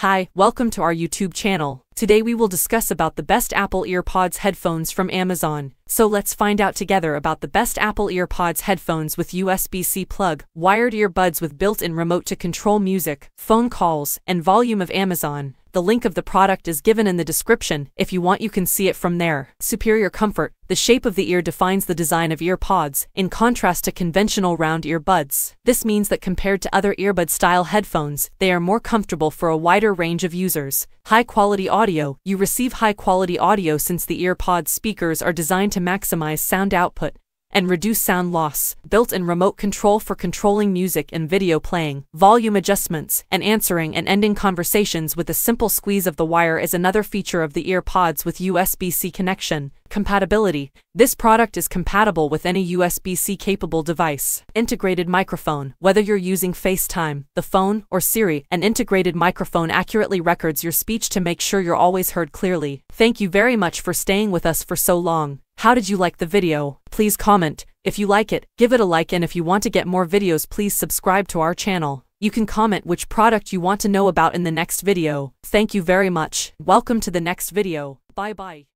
Hi, welcome to our YouTube channel. Today we will discuss about the best Apple EarPods headphones from Amazon. So let's find out together about the best Apple EarPods headphones with USB-C plug, wired earbuds with built-in remote to control music, phone calls, and volume of Amazon. The link of the product is given in the description, if you want you can see it from there. Superior comfort. The shape of the ear defines the design of earpods, in contrast to conventional round earbuds. This means that compared to other earbud-style headphones, they are more comfortable for a wider range of users. High-quality audio. You receive high-quality audio since the earpod speakers are designed to maximize sound output, and reduce sound loss, built-in remote control for controlling music and video playing, volume adjustments, and answering and ending conversations with a simple squeeze of the wire is another feature of the earpods with USB-C connection. Compatibility. This product is compatible with any USB-C capable device. Integrated microphone. Whether you're using FaceTime, the phone, or Siri, an integrated microphone accurately records your speech to make sure you're always heard clearly. Thank you very much for staying with us for so long. How did you like the video? Please comment. If you like it, give it a like and if you want to get more videos please subscribe to our channel. You can comment which product you want to know about in the next video. Thank you very much. Welcome to the next video. Bye bye.